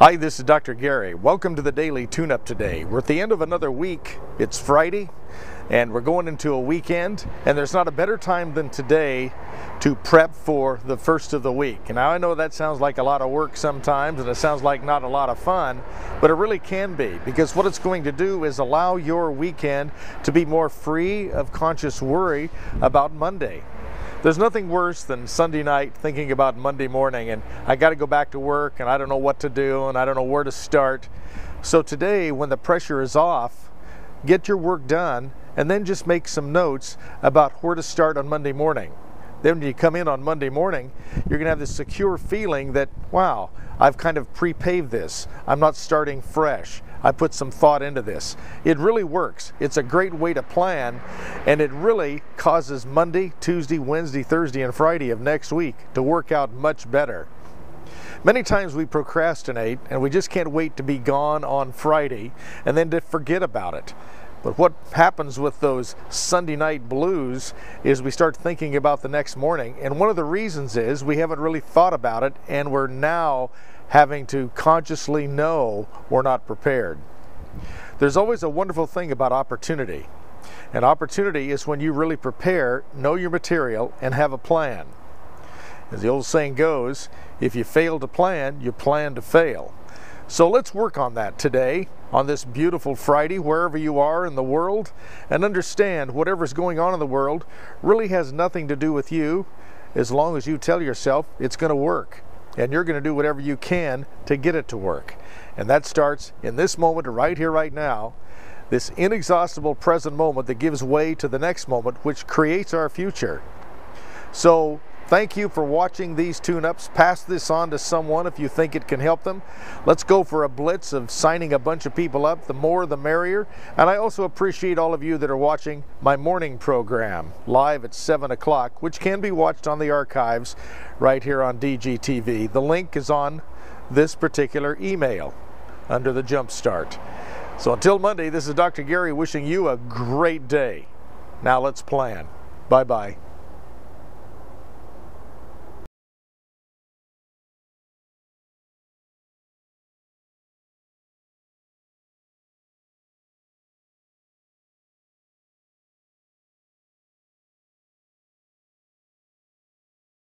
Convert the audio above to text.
Hi, this is Dr. Gary. Welcome to the Daily Tune Up today. We're at the end of another week. It's Friday and we're going into a weekend, and there's not a better time than today to prep for the first of the week. And now I know that sounds like a lot of work sometimes, and it sounds like not a lot of fun, but it really can be because what it's going to do is allow your weekend to be more free of conscious worry about Monday. There's nothing worse than Sunday night thinking about Monday morning and I got to go back to work and I don't know what to do and I don't know where to start. So today, when the pressure is off, get your work done and then just make some notes about where to start on Monday morning. Then when you come in on Monday morning, you're going to have this secure feeling that, wow, I've kind of pre-paved this. I'm not starting fresh. I put some thought into this. It really works. It's a great way to plan, and it really causes Monday, Tuesday, Wednesday, Thursday, and Friday of next week to work out much better. Many times we procrastinate and we just can't wait to be gone on Friday and then to forget about it. But what happens with those Sunday night blues is we start thinking about the next morning. And one of the reasons is we haven't really thought about it and we're now having to consciously know we're not prepared. There's always a wonderful thing about opportunity. And opportunity is when you really prepare, know your material, and have a plan. As the old saying goes, if you fail to plan, you plan to fail. So let's work on that today on this beautiful Friday, wherever you are in the world, and understand whatever's going on in the world really has nothing to do with you as long as you tell yourself it's going to work and you're going to do whatever you can to get it to work. And that starts in this moment, right here, right now, this inexhaustible present moment that gives way to the next moment, which creates our future. So Thank you for watching these tune-ups. Pass this on to someone if you think it can help them. Let's go for a blitz of signing a bunch of people up. The more, the merrier. And I also appreciate all of you that are watching my morning program live at 7 o'clock, which can be watched on the archives right here on DGTV. The link is on this particular email under the Jumpstart. So until Monday, this is Dr. Gary wishing you a great day. Now let's plan. Bye-bye.